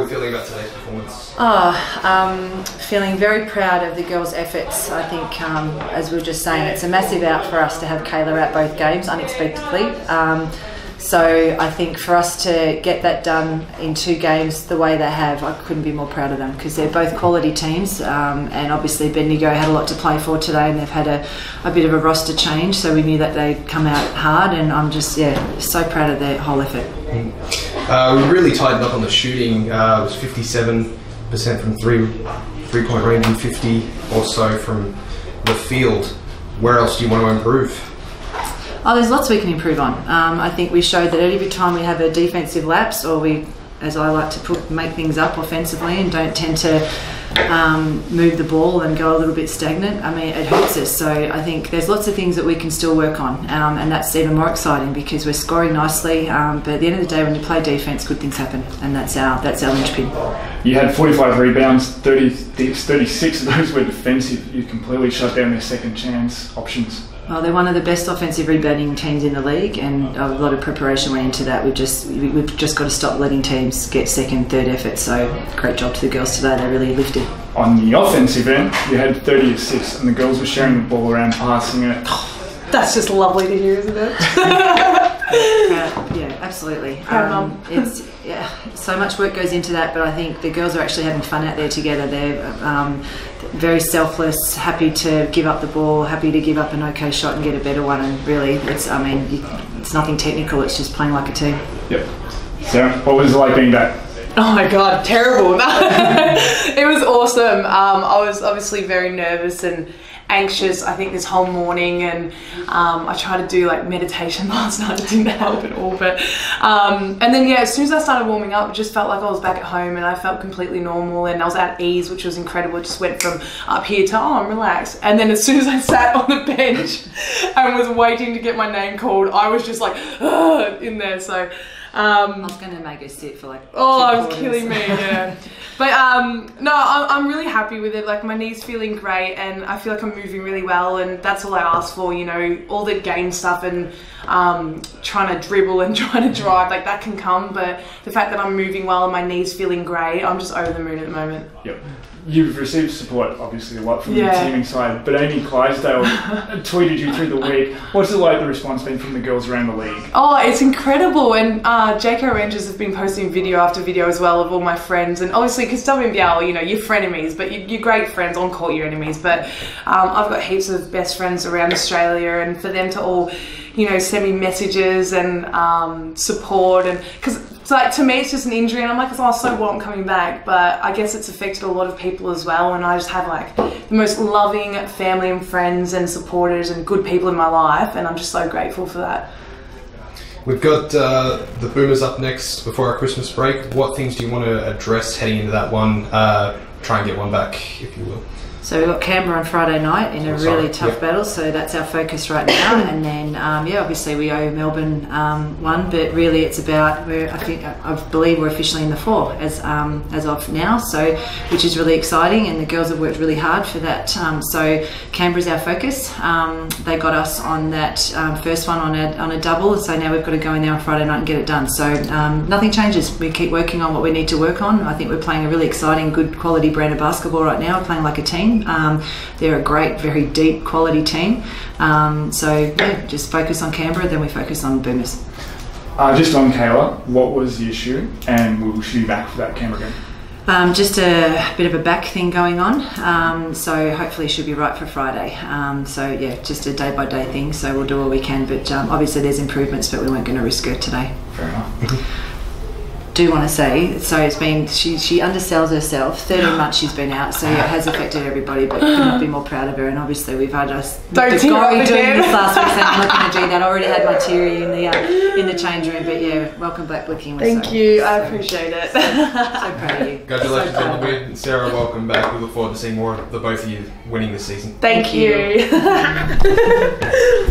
Oh, um, feeling about today's performance? Feeling very proud of the girls' efforts. I think, um, as we were just saying, it's a massive out for us to have Kayla at both games unexpectedly. Um, so I think for us to get that done in two games the way they have, I couldn't be more proud of them because they're both quality teams. Um, and obviously Bendigo had a lot to play for today, and they've had a, a bit of a roster change, so we knew that they'd come out hard. And I'm just yeah so proud of their whole effort. Uh, we really tightened up on the shooting. Uh, it was 57% from three three point range and 50 or so from the field. Where else do you want to improve? Oh, there's lots we can improve on. Um, I think we showed that every time we have a defensive lapse, or we, as I like to put, make things up offensively and don't tend to um, move the ball and go a little bit stagnant. I mean, it hurts us. So I think there's lots of things that we can still work on, um, and that's even more exciting because we're scoring nicely. Um, but at the end of the day, when you play defense, good things happen, and that's our that's our linchpin. You had 45 rebounds, 30, 36 of those were defensive. You completely shut down their second chance options. Well, they're one of the best offensive rebounding teams in the league, and a lot of preparation went into that. We've just we've just got to stop letting teams get second, third effort. So great job to the girls today. They really lifted. On the offensive end, you had 30 assists, and the girls were sharing the ball around, passing it. That's just lovely to hear, isn't it? Uh, yeah, absolutely. Proud mum. it's yeah, so much work goes into that, but I think the girls are actually having fun out there together. They're um, very selfless, happy to give up the ball, happy to give up an okay shot and get a better one. And really, it's I mean, you, it's nothing technical. It's just playing like a team. Yep. Sara, what was it like being back? Oh my god, terrible. it was awesome. Um, I was obviously very nervous and anxious, I think, this whole morning. And um, I tried to do like meditation last night. It didn't help at all. But, um, and then, yeah, as soon as I started warming up, it just felt like I was back at home and I felt completely normal and I was at ease, which was incredible. It just went from up here to, oh, I'm relaxed. And then as soon as I sat on the bench and was waiting to get my name called, I was just like, in there. So, um, I was going to make her sit for like. Oh, it was killing me. Yeah, but um, no, I'm, really happy with it. Like my knee's feeling great, and I feel like I'm moving really well, and that's all I asked for. You know, all the game stuff and um, trying to dribble and trying to drive, like that can come. But the fact that I'm moving well and my knee's feeling great, I'm just over the moon at the moment. Yep. You've received support, obviously, a lot from Yeah. the teaming side, but Amy Clydesdale tweeted you through the week. What's it like the response been from the girls around the league? Oh, it's incredible. And uh, Jayco Rangers have been posting video after video as well of all my friends. And obviously, because WNBL, you know, you're frenemies, but you, you're great friends on court, you're enemies. But um, I've got heaps of best friends around Australia, and for them to all, you know, send me messages and um, support. And because like, to me, it's just an injury. And I'm like, oh, so what? I'm coming back. But I guess it's affected a lot of people as well. And I just have like the most loving family and friends and supporters and good people in my life. And I'm just so grateful for that. We've got uh, the Boomers up next before our Christmas break. What things do you want to address heading into that one? Uh, try and get one back, if you will. So we've got Canberra on Friday night in a really tough Yep. battle, so that's our focus right now. and then, um, yeah, obviously we owe Melbourne um, one, but really it's about we're I think I believe we're officially in the four as um, as of now, so which is really exciting. And the girls have worked really hard for that. Um, so Canberra's our focus. Um, they got us on that um, first one on a on a double, so now we've got to go in there on Friday night and get it done. So um, nothing changes. We keep working on what we need to work on. I think we're playing a really exciting, good quality brand of basketball right now. We're playing like a team. Um, they're a great, very deep quality team. Um, so yeah, just focus on Canberra, then we focus on Boomers. Uh, just on Kayla, what was the issue, and will she be back for that Canberra game? Um, just a bit of a back thing going on, um, so hopefully she'll be right for Friday. Um, so yeah, just a day by day thing. So we'll do all we can, but um, obviously there's improvements, but we weren't going to risk her today. Fair enough. Do want to say so? It's been she she undersells herself. Thirteen months she's been out, so it has affected everybody. But could not be more proud of her. And obviously we've had us Don't the tear doing again. this last week. So I'm not going to do that. I already had my teary in the uh, in the change room. But yeah, welcome back, Bliccy. We're Thank so- you. I appreciate it. So proud of you. Congratulations, So proud. Olivia and Sara. Welcome back. We look forward to seeing more of the both of you winning this season. Thank Thank you.